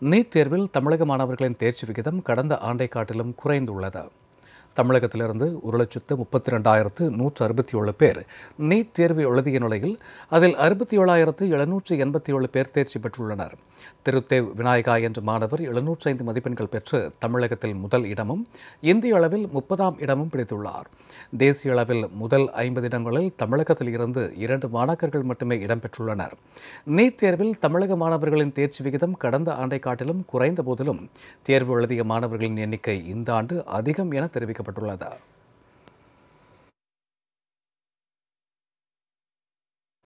NEET தேர்வில் தமிழக மாணவர்களின் தேர்ச்சி விகிதம் கடந்த ஆண்டை காட்டிலும் குறைந்துள்ளது. தமிழகத்திலிருந்து ஒரு லட்சத்து முப்பத்தி ரெண்டாயிரத்து நூற்று அறுபத்தி ஏழு பேர். நீட் தேர்வு எழுதிய நிலையில் அதில் அறுபத்தி ஏழாயிரத்து எழுநூற்று எண்பத்தி ஏழு பேர் தேர்ச்சி பெற்றுள்ளனர். திருத்தேவ் விநாயகா என்ற மாணவர் எழுநூற்றி ஐந்து மதிப்பெண்கள் பெற்று தமிழகத்தில் முதல் இடமும் இந்திய அளவில் முப்பதாம் இடமும் பிடித்துள்ளார். தேசிய அளவில் முதல் ஐம்பது இடங்களில் தமிழகத்தில் இருந்து இரண்டு மாணாக்கர்கள் மட்டுமே இடம்பெற்றுள்ளனர் நீட் தேர்வில் தமிழக மாணவர்களின் தேர்ச்சி விகிதம் கடந்த ஆண்டை காட்டிலும் குறைந்த போதிலும் தேர்வு எழுதிய மாணவர்களின் எண்ணிக்கை இந்த ஆண்டு அதிகம் என தெரிவிக்கப்பட்டுள்ளது